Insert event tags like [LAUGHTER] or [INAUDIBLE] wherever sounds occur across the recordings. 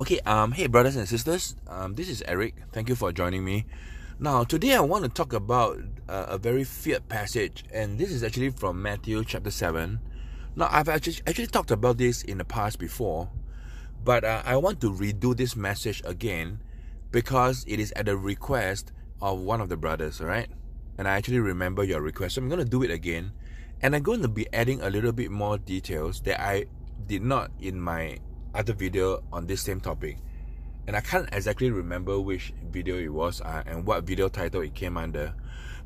Okay, um, hey brothers and sisters, um, this is Eric. Thank you for joining me. Now, today I want to talk about uh, a very feared passage, and this is actually from Matthew chapter 7. Now, I've actually, actually talked about this in the past before, but uh, I want to redo this message again because it is at the request of one of the brothers, alright? And I actually remember your request, so I'm going to do it again, and I'm going to be adding a little bit more details that I did not in my other video on this same topic. And I can't exactly remember which video it was uh, and what video title it came under.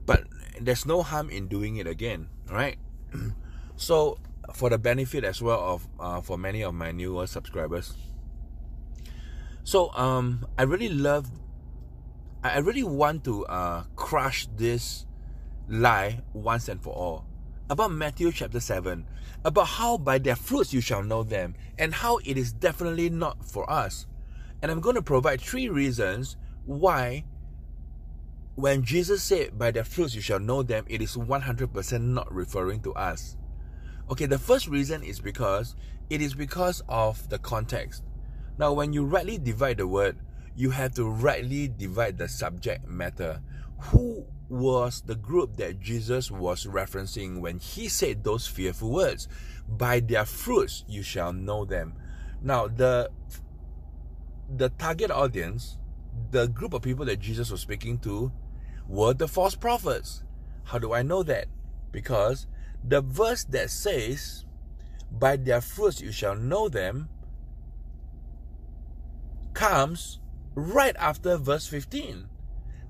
But there's no harm in doing it again right? [CLEARS THROAT] So for the benefit as well of uh, for many of my newer subscribers. So um I really love I really want to uh, crush this lie once and for all about Matthew chapter 7, about how by their fruits you shall know them, and how it is definitely not for us. And I'm going to provide three reasons why, when Jesus said, By their fruits you shall know them, it is 100% not referring to us. Okay, the first reason is because it is because of the context. Now, when you rightly divide the word, you have to rightly divide the subject matter. Who was the group that Jesus was referencing when he said those fearful words. By their fruits you shall know them. Now, the the target audience, the group of people that Jesus was speaking to, were the false prophets. How do I know that? Because the verse that says, By their fruits you shall know them, comes right after verse 15.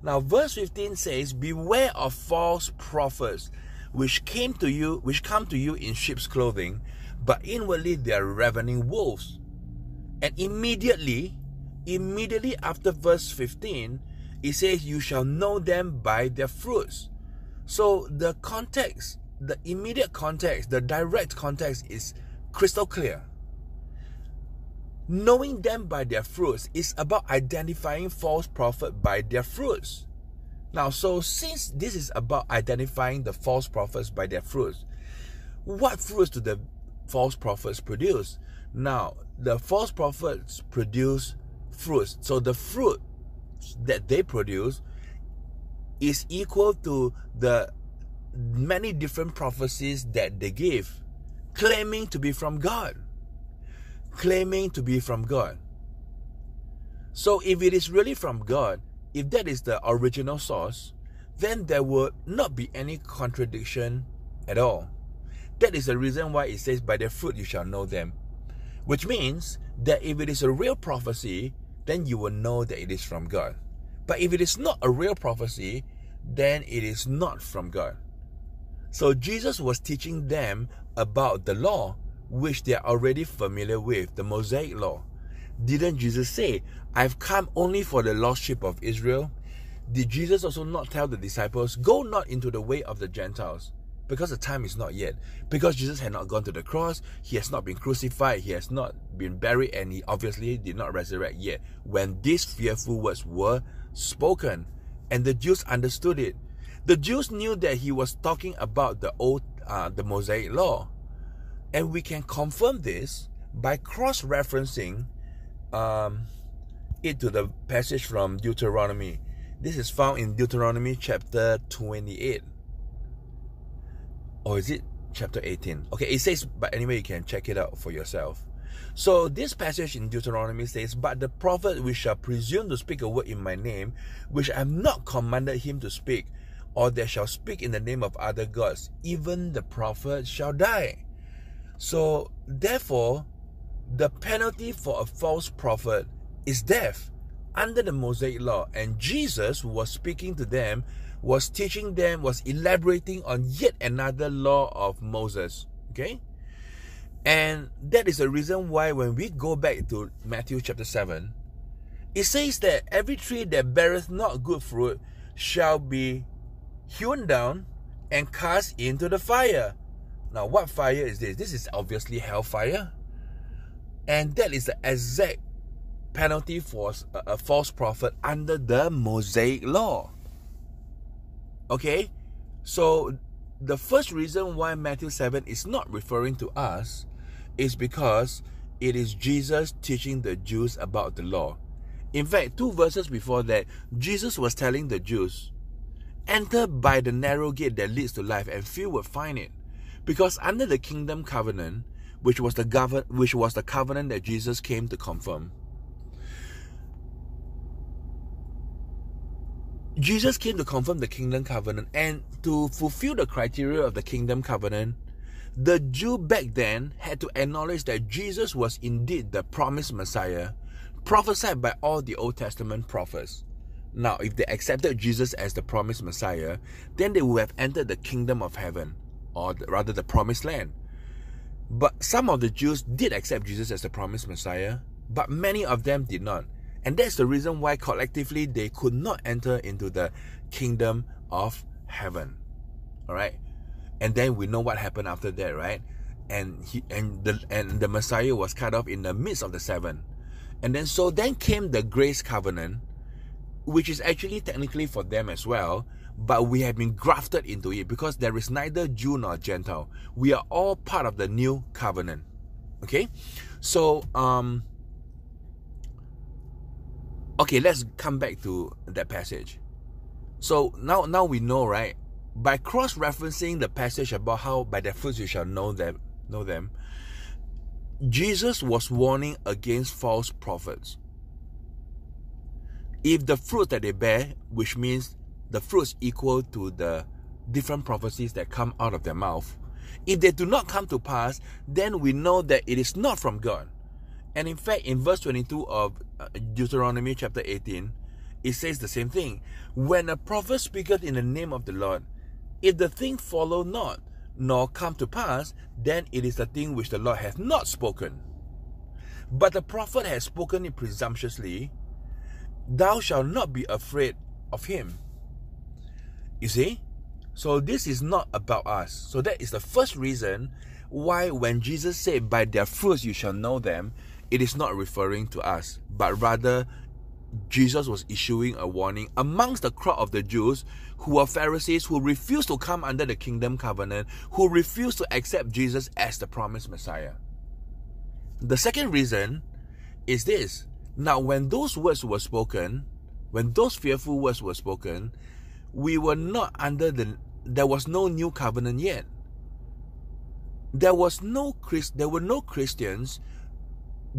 Now, verse 15 says, Beware of false prophets, which came to you, which come to you in sheep's clothing, but inwardly they are ravening wolves. And immediately, immediately after verse 15, it says, You shall know them by their fruits. So the context, the immediate context, the direct context is crystal clear. Knowing them by their fruits is about identifying false prophet by their fruits. Now, so since this is about identifying the false prophets by their fruits, what fruits do the false prophets produce? Now, the false prophets produce fruits. So the fruit that they produce is equal to the many different prophecies that they give, claiming to be from God claiming to be from God. So if it is really from God, if that is the original source, then there would not be any contradiction at all. That is the reason why it says, By their fruit you shall know them. Which means that if it is a real prophecy, then you will know that it is from God. But if it is not a real prophecy, then it is not from God. So Jesus was teaching them about the law which they are already familiar with, the Mosaic law. Didn't Jesus say, I've come only for the lost sheep of Israel? Did Jesus also not tell the disciples, Go not into the way of the Gentiles? Because the time is not yet. Because Jesus had not gone to the cross, he has not been crucified, he has not been buried, and he obviously did not resurrect yet. When these fearful words were spoken, and the Jews understood it, the Jews knew that he was talking about the old, uh, the Mosaic law. And we can confirm this by cross referencing um, it to the passage from Deuteronomy. This is found in Deuteronomy chapter 28. Or is it chapter 18? Okay, it says, but anyway, you can check it out for yourself. So this passage in Deuteronomy says, But the prophet which shall presume to speak a word in my name, which I have not commanded him to speak, or that shall speak in the name of other gods, even the prophet shall die. So, therefore, the penalty for a false prophet is death under the Mosaic law. And Jesus who was speaking to them, was teaching them, was elaborating on yet another law of Moses. Okay? And that is the reason why when we go back to Matthew chapter 7, it says that every tree that beareth not good fruit shall be hewn down and cast into the fire. Now, what fire is this? This is obviously hellfire. And that is the exact penalty for a, false prophet under the Mosaic law. Okay? So, the first reason why Matthew 7 is not referring to us is because it is Jesus teaching the Jews about the law. In fact, two verses before that, Jesus was telling the Jews, Enter by the narrow gate that leads to life, and few will find it. Because under the kingdom covenant, which was the govern which was the covenant that Jesus came to confirm, Jesus came to confirm the kingdom covenant and to fulfill the criteria of the kingdom covenant, the Jew back then had to acknowledge that Jesus was indeed the promised Messiah, prophesied by all the Old Testament prophets. Now, if they accepted Jesus as the promised Messiah, then they would have entered the kingdom of heaven, or rather the promised land. But some of the Jews did accept Jesus as the promised Messiah, but many of them did not. And that's the reason why collectively they could not enter into the kingdom of heaven. All right? And then we know what happened after that, right? And he and the and the Messiah was cut off in the midst of the seven. And then so then came the grace covenant, which is actually technically for them as well, but we have been grafted into it because there is neither Jew nor Gentile. We are all part of the new covenant. Okay? So um okay, let's come back to that passage. So now now we know, right? By cross-referencing the passage about how by their fruits you shall know them know them, Jesus was warning against false prophets. If the fruit that they bear, which means the fruits equal to the different prophecies that come out of their mouth, if they do not come to pass, then we know that it is not from God. And in fact, in verse 22 of uh, Deuteronomy chapter 18, it says the same thing. When a prophet speaketh in the name of the Lord, if the thing follow not, nor come to pass, then it is the thing which the Lord hath not spoken. But the prophet has spoken it presumptuously, thou shalt not be afraid of him. You see? So this is not about us. So that is the first reason why when Jesus said, By their fruits you shall know them, it is not referring to us, but rather Jesus was issuing a warning amongst the crowd of the Jews who were Pharisees who refused to come under the kingdom covenant, who refused to accept Jesus as the promised Messiah. The second reason is this. Now, when those words were spoken, when those fearful words were spoken, we were not under the there was no new covenant yet. There was no Christ there were no Christians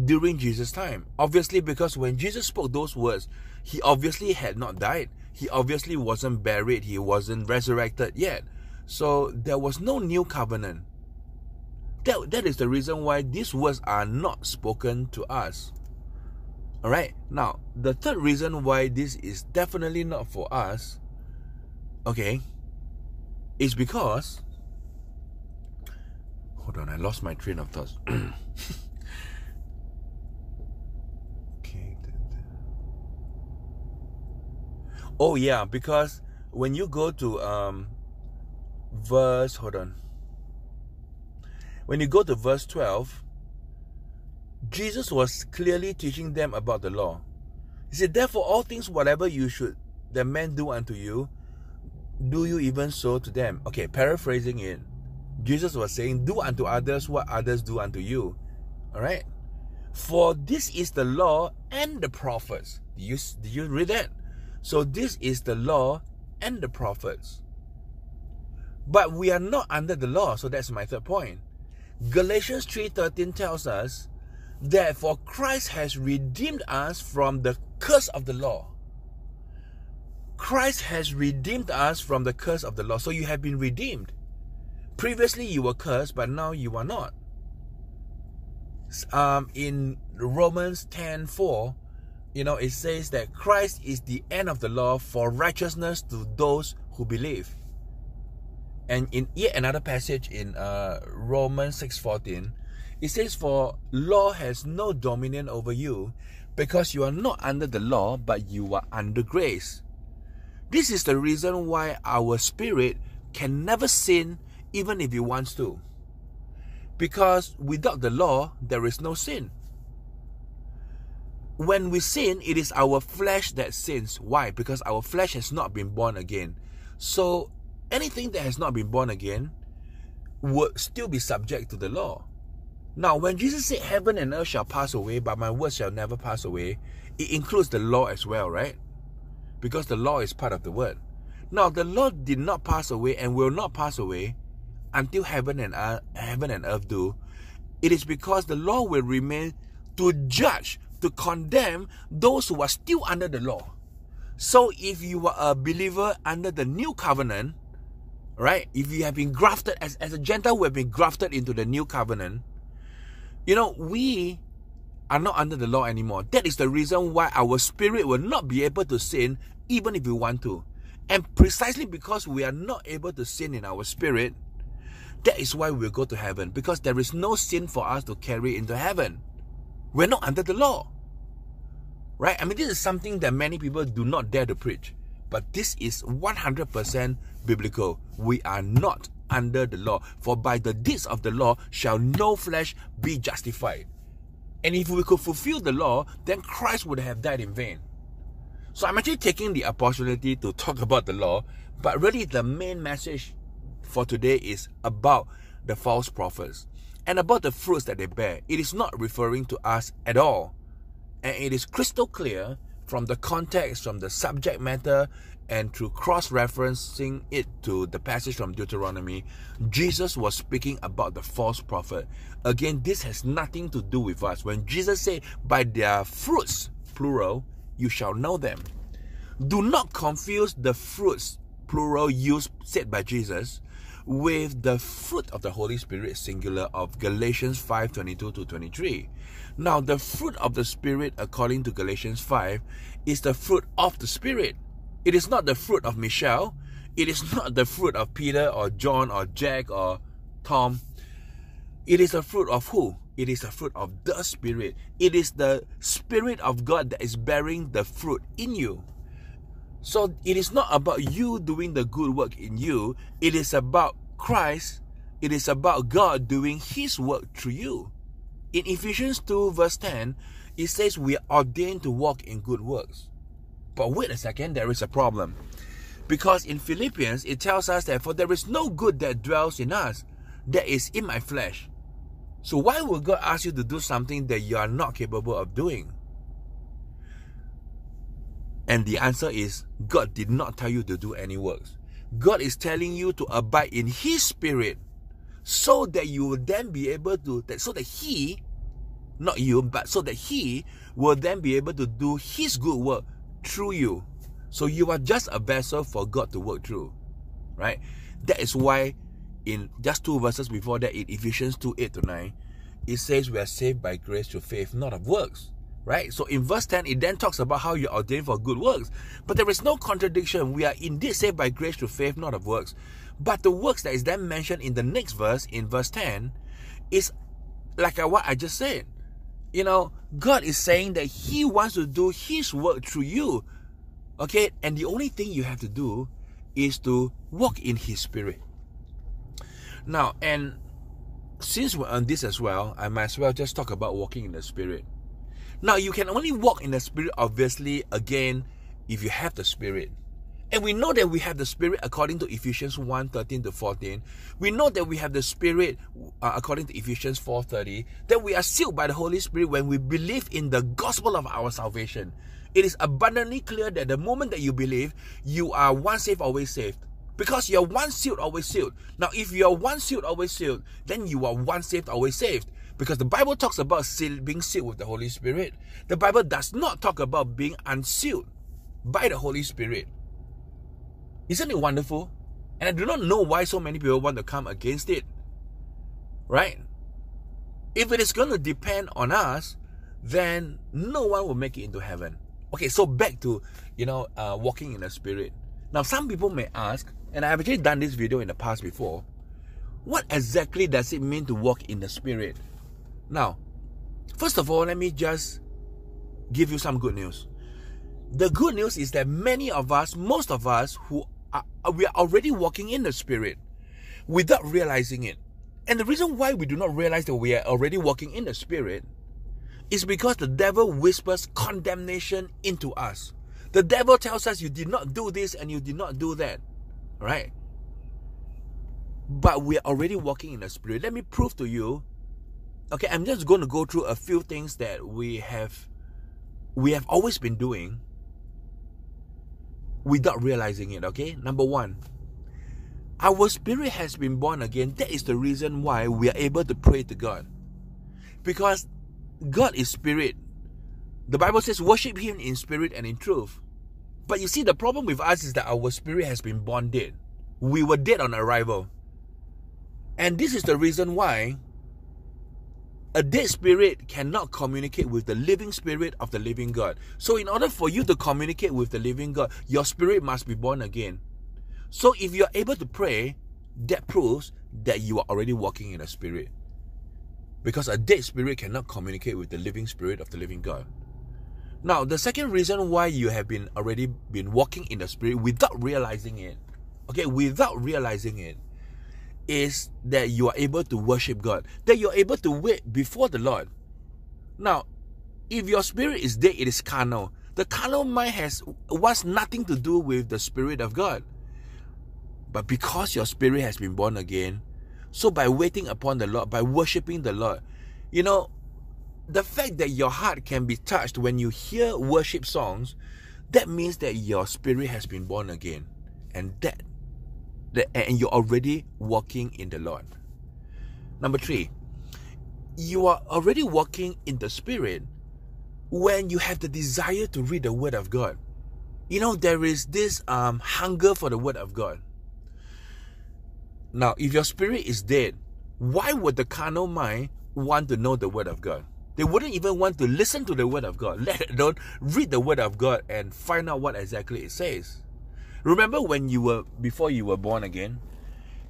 during Jesus' time. Obviously, because when Jesus spoke those words, he obviously had not died. He obviously wasn't buried. He wasn't resurrected yet. So there was no new covenant. That, that is the reason why these words are not spoken to us. Alright, now the third reason why this is definitely not for us, okay, is because. Hold on, I lost my train of thoughts. [CLEARS THROAT] Okay, oh yeah, because when you go to um verse hold on. When you go to verse 12, Jesus was clearly teaching them about the law. He said, Therefore, all things whatever you should that men do unto you, do you even so to them. Okay, paraphrasing it, Jesus was saying, Do unto others what others do unto you. Alright? For this is the law and the prophets. Do you, do you read that? So this is the law and the prophets. But we are not under the law, so that's my third point. Galatians 3:13 tells us that for Christ has redeemed us from the curse of the law. Christ has redeemed us from the curse of the law. So you have been redeemed. Previously you were cursed, but now you are not. Um, in Romans 10 4, you know, it says that Christ is the end of the law for righteousness to those who believe. And in yet another passage in uh, Romans 6:14, it says, "For law has no dominion over you, because you are not under the law, but you are under grace." This is the reason why our spirit can never sin, even if it wants to. Because without the law, there is no sin when we sin, it is our flesh that sins. Why? Because our flesh has not been born again. So anything that has not been born again would still be subject to the law. Now, when Jesus said, Heaven and earth shall pass away, but my words shall never pass away, it includes the law as well, right? Because the law is part of the word. Now, the law did not pass away and will not pass away until heaven and earth, heaven and earth do. It is because the law will remain to judge, to condemn those who are still under the law. So, if you are a believer under the new covenant, right? If you have been grafted as, as a Gentile who have been grafted into the new covenant, you know, we are not under the law anymore. That is the reason why our spirit will not be able to sin even if we want to. And precisely because we are not able to sin in our spirit, that is why we'll go to heaven. Because there is no sin for us to carry into heaven. We're not under the law. Right? I mean, this is something that many people do not dare to preach. But this is 100% biblical. We are not under the law. For by the deeds of the law shall no flesh be justified. And if we could fulfill the law, then Christ would have died in vain. So I'm actually taking the opportunity to talk about the law, but really the main message for today is about the false prophets and about the fruits that they bear. It is not referring to us at all. And it is crystal clear from the context, from the subject matter, and through cross referencing it to the passage from Deuteronomy, Jesus was speaking about the false prophet. Again, this has nothing to do with us. When Jesus said, By their fruits, plural, you shall know them. Do not confuse the fruits, plural, used said by Jesus with the fruit of the Holy Spirit, singular, of Galatians 5 22 to 23. Now, the fruit of the Spirit, according to Galatians 5, is the fruit of the Spirit it is not the fruit of Michelle. It is not the fruit of Peter or John or Jack or Tom. It is the fruit of who? It is the fruit of the Spirit. It is the Spirit of God that is bearing the fruit in you. So it is not about you doing the good work in you, it is about Christ, it is about God doing His work through you. In Ephesians 2, verse 10, it says we are ordained to walk in good works. But wait a second, there is a problem. Because in Philippians, it tells us that for there is no good that dwells in us, that is in my flesh. So why would God ask you to do something that you are not capable of doing? And the answer is God did not tell you to do any works. God is telling you to abide in His Spirit so that you will then be able to, that so that He, not you, but so that He will then be able to do His good work through you. So you are just a vessel for God to work through. Right? That is why in just two verses before that, in Ephesians 2 8 to 9, it says we are saved by grace through faith, not of works. Right? So in verse 10, it then talks about how you're ordained for good works. But there is no contradiction. We are indeed saved by grace through faith, not of works. But the works that is then mentioned in the next verse, in verse 10, is like what I just said. You know, God is saying that He wants to do His work through you. Okay, and the only thing you have to do is to walk in His Spirit. Now, and since we're on this as well, I might as well just talk about walking in the Spirit. Now, you can only walk in the Spirit, obviously, again, if you have the Spirit. And we know that we have the Spirit according to Ephesians 1 13 to 14. We know that we have the Spirit uh, according to Ephesians 4 30. That we are sealed by the Holy Spirit when we believe in the gospel of our salvation. It is abundantly clear that the moment that you believe, you are once saved, always saved. Because you're once sealed, always sealed. Now, if you're once sealed, always sealed, then you are once saved, always saved. Because the Bible talks about being sealed with the Holy Spirit. The Bible does not talk about being unsealed by the Holy Spirit. Isn't it wonderful? And I do not know why so many people want to come against it. Right? If it is going to depend on us, then no one will make it into heaven. Okay, so back to, you know, uh, walking in the spirit. Now, some people may ask, and I have actually done this video in the past before, what exactly does it mean to walk in the spirit? Now, first of all, let me just give you some good news. The good news is that many of us, most of us who uh, we are already walking in the spirit without realizing it. And the reason why we do not realize that we are already walking in the spirit is because the devil whispers condemnation into us. The devil tells us you did not do this and you did not do that. Right? But we are already walking in the spirit. Let me prove to you okay, I'm just going to go through a few things that we have we have always been doing without realizing it, okay? Number 1, our spirit has been born again. That is the reason why we are able to pray to God. Because God is spirit. The Bible says worship him in spirit and in truth. But you see the problem with us is that our spirit has been born dead. We were dead on arrival. And this is the reason why a dead spirit cannot communicate with the living spirit of the living God. So, in order for you to communicate with the living God, your spirit must be born again. So, if you're able to pray, that proves that you are already walking in the spirit. Because a dead spirit cannot communicate with the living spirit of the living God. Now, the second reason why you have been already been walking in the spirit without realizing it, okay, without realizing it, is that you are able to worship God, that you're able to wait before the Lord. Now, if your spirit is dead, it is carnal. The carnal mind has was nothing to do with the spirit of God. But because your spirit has been born again, so by waiting upon the Lord, by worshiping the Lord, you know, the fact that your heart can be touched when you hear worship songs, that means that your spirit has been born again. And that and you're already walking in the Lord. Number three, you are already walking in the Spirit when you have the desire to read the Word of God. You know, there is this um, hunger for the Word of God. Now, if your spirit is dead, why would the carnal mind want to know the Word of God? They wouldn't even want to listen to the Word of God, [LAUGHS] let alone read the Word of God and find out what exactly it says. Remember when you were, before you were born again,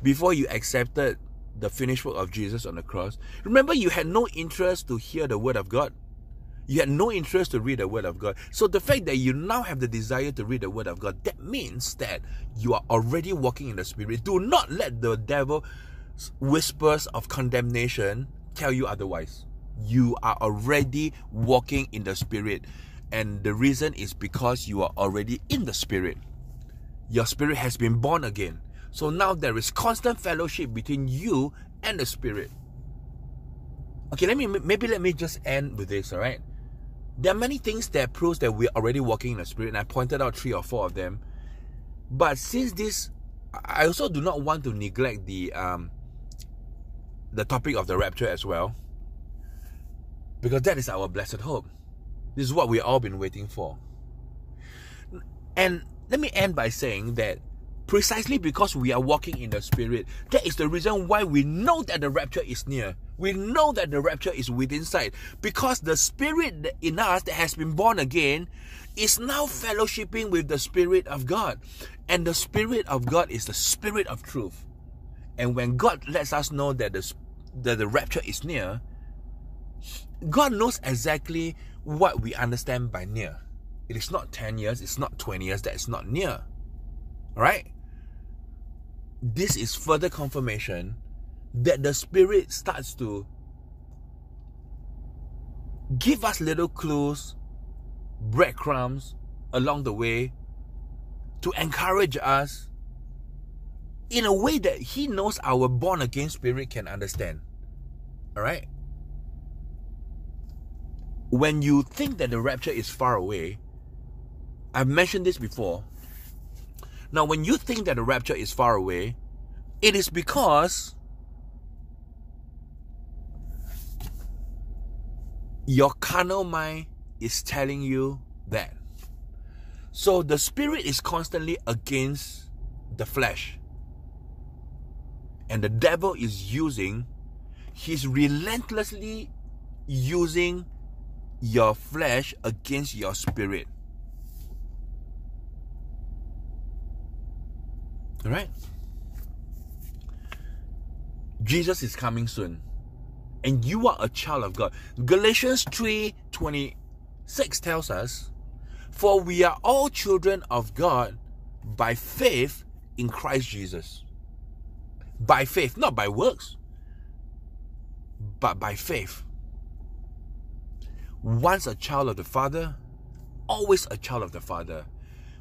before you accepted the finished work of Jesus on the cross, remember you had no interest to hear the word of God. You had no interest to read the word of God. So the fact that you now have the desire to read the word of God, that means that you are already walking in the spirit. Do not let the devil whispers of condemnation tell you otherwise. You are already walking in the spirit. And the reason is because you are already in the spirit your spirit has been born again. So now there is constant fellowship between you and the spirit. Okay, let me maybe let me just end with this, all right? There are many things that proves that we're already walking in the spirit, and I pointed out three or four of them. But since this, I also do not want to neglect the um the topic of the rapture as well, because that is our blessed hope. This is what we've all been waiting for. And let me end by saying that precisely because we are walking in the spirit, that is the reason why we know that the rapture is near. We know that the rapture is within sight because the spirit in us that has been born again is now fellowshipping with the spirit of God. And the spirit of God is the spirit of truth. And when God lets us know that the, that the rapture is near, God knows exactly what we understand by near. It is not 10 years, it's not 20 years, that is not near. Right? This is further confirmation that the Spirit starts to give us little clues, breadcrumbs along the way to encourage us in a way that He knows our born again spirit can understand. All right? When you think that the rapture is far away, I've mentioned this before. Now, when you think that the rapture is far away, it is because your carnal mind is telling you that. So the spirit is constantly against the flesh. And the devil is using, he's relentlessly using your flesh against your spirit. All right? Jesus is coming soon. And you are a child of God. Galatians 3 26 tells us, For we are all children of God by faith in Christ Jesus. By faith, not by works, but by faith. Once a child of the Father, always a child of the Father.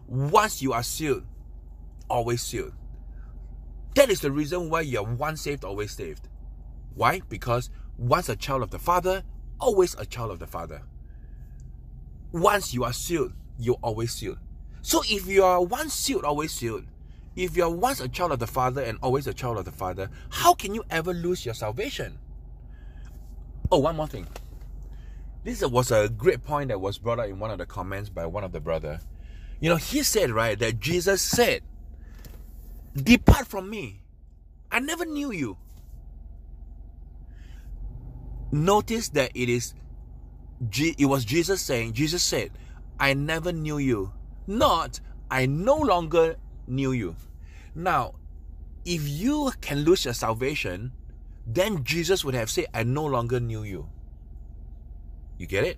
Once you are sealed, always sealed. That is the reason why you're once saved, always saved. Why? Because once a child of the Father, always a child of the Father. Once you are sealed, you're always sealed. So if you are once sealed, always sealed, if you are once a child of the Father and always a child of the Father, how can you ever lose your salvation? Oh, one more thing. This was a great point that was brought up in one of the comments by one of the brother. You know, he said, right, that Jesus said, Depart from me. I never knew you. Notice that it is it was Jesus saying, Jesus said, I never knew you. Not, I no longer knew you. Now, if you can lose your salvation, then Jesus would have said, I no longer knew you. You get it?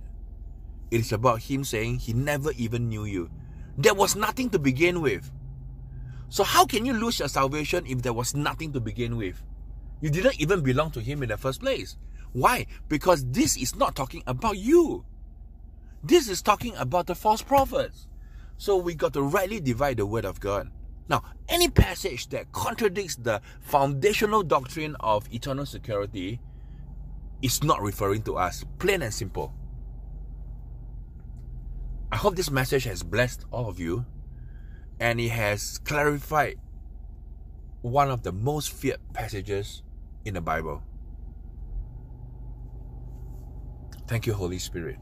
It is about him saying he never even knew you. There was nothing to begin with. So, how can you lose your salvation if there was nothing to begin with? You didn't even belong to him in the first place. Why? Because this is not talking about you. This is talking about the false prophets. So we got to rightly divide the word of God. Now, any passage that contradicts the foundational doctrine of eternal security is not referring to us, plain and simple. I hope this message has blessed all of you and it has clarified one of the most feared passages in the Bible. Thank you, Holy Spirit.